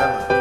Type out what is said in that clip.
烂了。